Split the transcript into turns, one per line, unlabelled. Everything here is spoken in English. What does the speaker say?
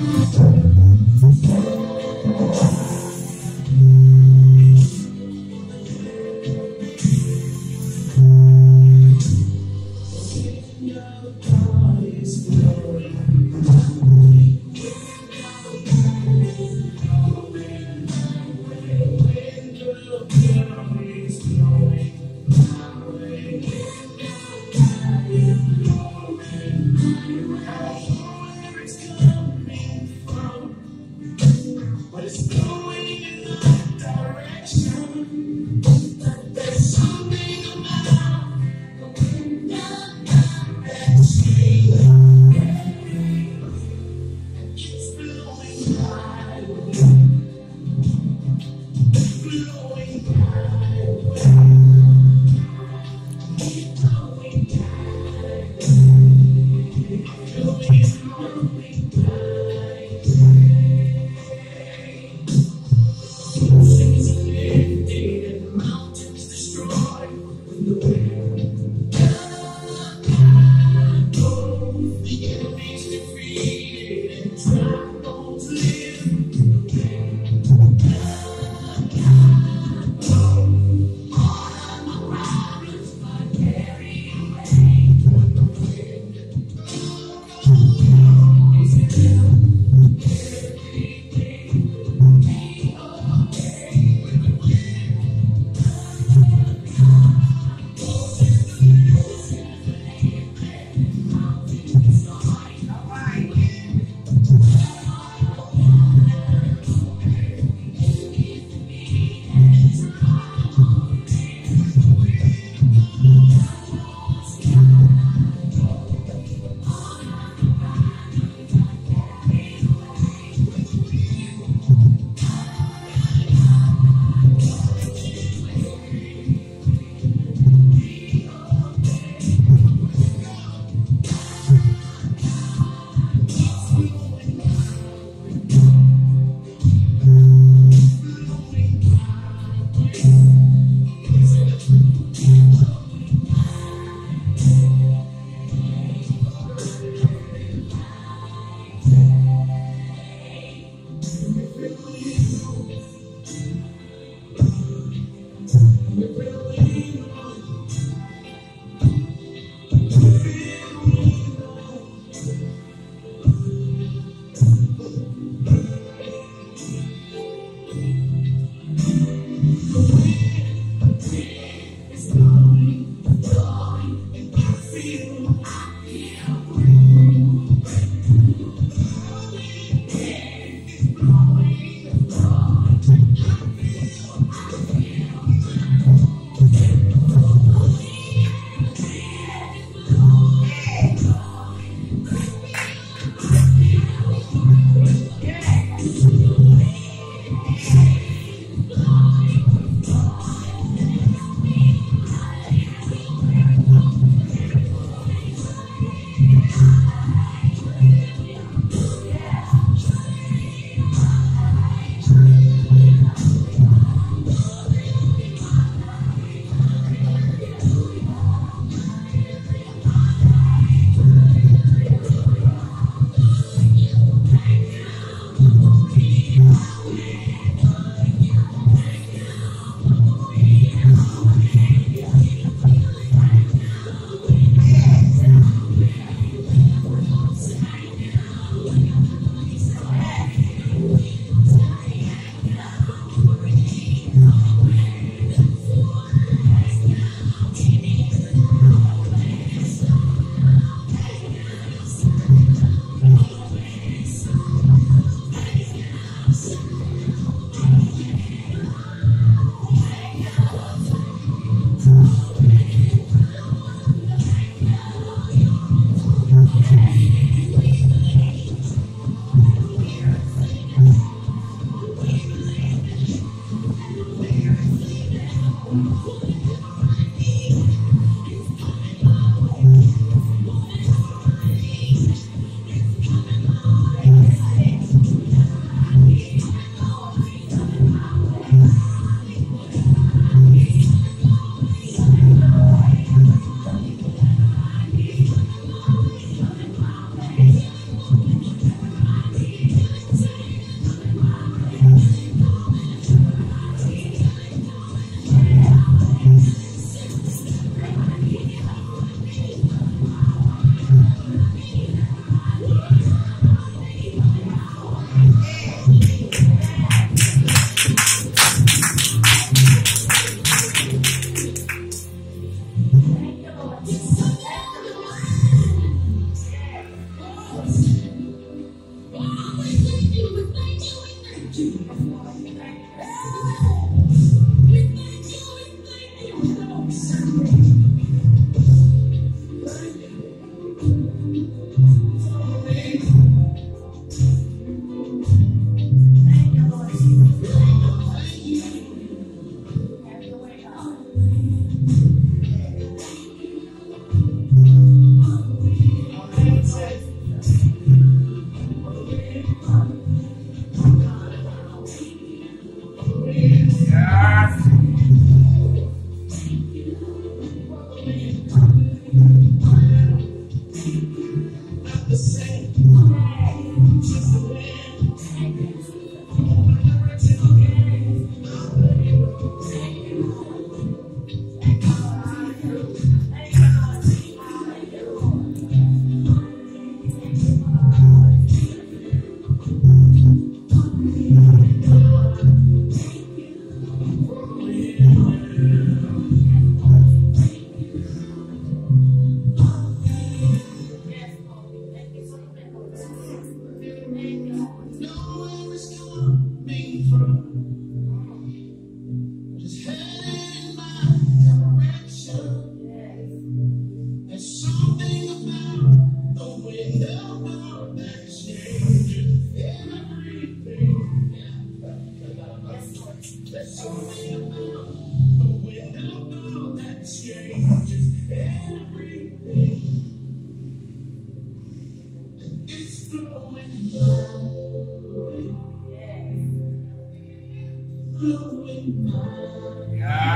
you sing. Jesus.
morning.
Yeah.